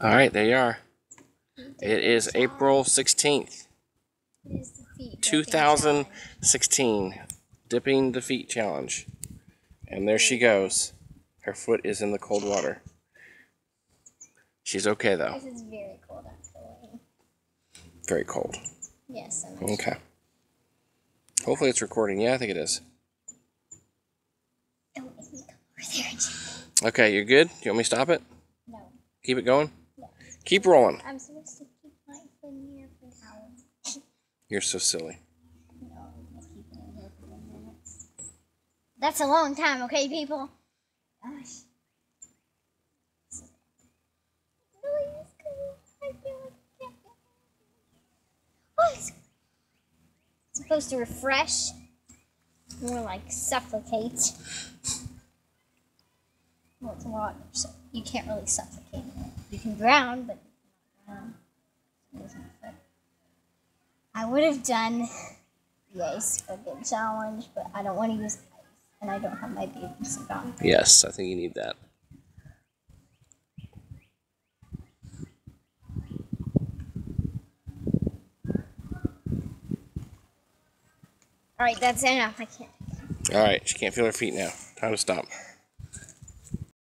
All right, there you are. It is April 16th, It is the feet. 2016. Dipping the feet challenge. And there she goes. Her foot is in the cold water. She's okay though. This is very cold actually. Very cold. Yes, Okay. Hopefully it's recording. Yeah, I think it is. Don't make me come over there. Jim. Okay, you're good? Do you want me to stop it? No. Keep it going? Keep rolling. I'm supposed to keep my here for. You're so silly. No, I'm gonna keep it in here for minutes. That's a long time, okay, people? Gosh. Please, I feel like I can't get Oh, it's supposed to refresh. More like suffocate. Well, it's water, so you can't really suffocate. You can drown, but not drown. It doesn't fit. I would have done the ice bucket challenge, but I don't want to use ice, and I don't have my bathing suit on. Yes, I think you need that. All right, that's enough. I can't. All right, she can't feel her feet now. Time to stop.